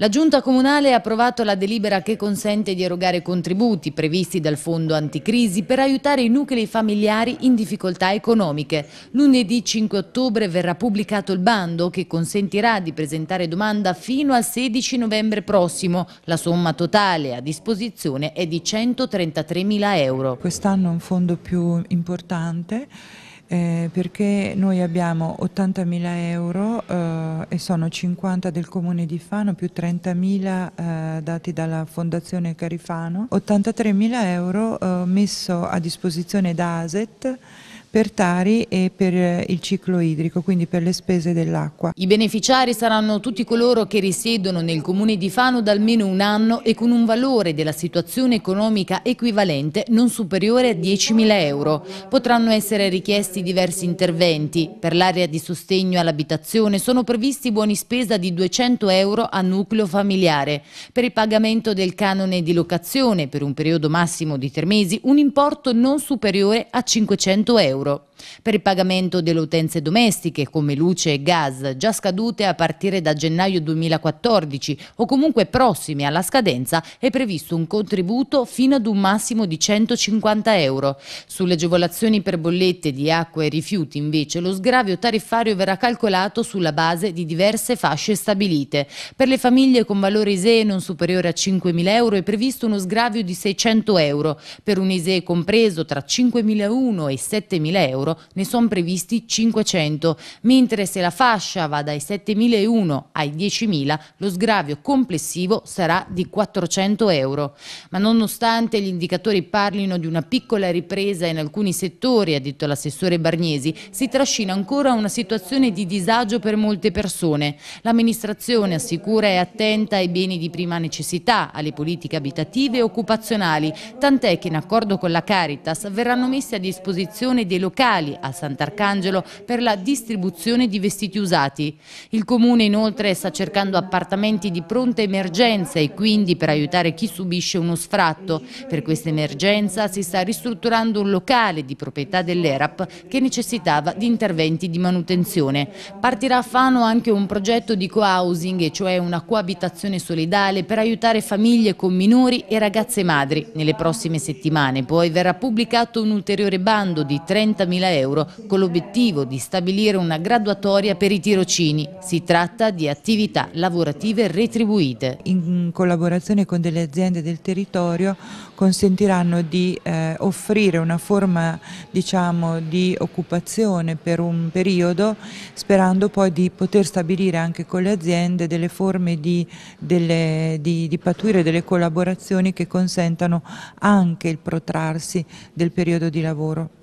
La Giunta Comunale ha approvato la delibera che consente di erogare contributi previsti dal Fondo Anticrisi per aiutare i nuclei familiari in difficoltà economiche. Lunedì 5 ottobre verrà pubblicato il bando che consentirà di presentare domanda fino al 16 novembre prossimo. La somma totale a disposizione è di 133 mila euro. Quest'anno è un fondo più importante eh, perché noi abbiamo 80.000 euro eh, e sono 50 del comune di Fano più 30.000 eh, dati dalla fondazione Carifano, 83.000 euro eh, messo a disposizione da ASET per Tari e per eh, il ciclo idrico, quindi per le spese dell'acqua. I beneficiari saranno tutti coloro che risiedono nel comune di Fano da almeno un anno e con un valore della situazione economica equivalente non superiore a 10.000 euro. Potranno essere richiesti diversi interventi. Per l'area di sostegno all'abitazione sono previsti buoni spesa di 200 euro a nucleo familiare. Per il pagamento del canone di locazione per un periodo massimo di tre mesi un importo non superiore a 500 euro euro. Per il pagamento delle utenze domestiche come luce e gas già scadute a partire da gennaio 2014 o comunque prossime alla scadenza è previsto un contributo fino ad un massimo di 150 euro. Sulle agevolazioni per bollette di acqua e rifiuti invece lo sgravio tariffario verrà calcolato sulla base di diverse fasce stabilite. Per le famiglie con valore ISEE non superiore a 5.000 euro è previsto uno sgravio di 600 euro. Per un ISEE compreso tra 5.001 e 7.000 7.000 euro ne sono previsti 500, mentre se la fascia va dai 7.001 ai 10.000 lo sgravio complessivo sarà di 400 euro. Ma nonostante gli indicatori parlino di una piccola ripresa in alcuni settori, ha detto l'assessore Bargnesi, si trascina ancora una situazione di disagio per molte persone. L'amministrazione assicura è attenta ai beni di prima necessità, alle politiche abitative e occupazionali, tant'è che in accordo con la Caritas verranno messi a disposizione dei locali a Sant'Arcangelo per la distribuzione di vestiti usati. Il Comune inoltre sta cercando appartamenti di pronta emergenza e quindi per aiutare chi subisce uno sfratto. Per questa emergenza si sta ristrutturando un locale di proprietà dell'ERAP che necessitava di interventi di manutenzione. Partirà a Fano anche un progetto di co-housing, cioè una coabitazione solidale per aiutare famiglie con minori e ragazze madri. Nelle prossime settimane poi verrà pubblicato un ulteriore bando di 30 30.000 euro con l'obiettivo di stabilire una graduatoria per i tirocini. Si tratta di attività lavorative retribuite. In collaborazione con delle aziende del territorio consentiranno di eh, offrire una forma diciamo, di occupazione per un periodo sperando poi di poter stabilire anche con le aziende delle forme di, delle, di, di patuire delle collaborazioni che consentano anche il protrarsi del periodo di lavoro.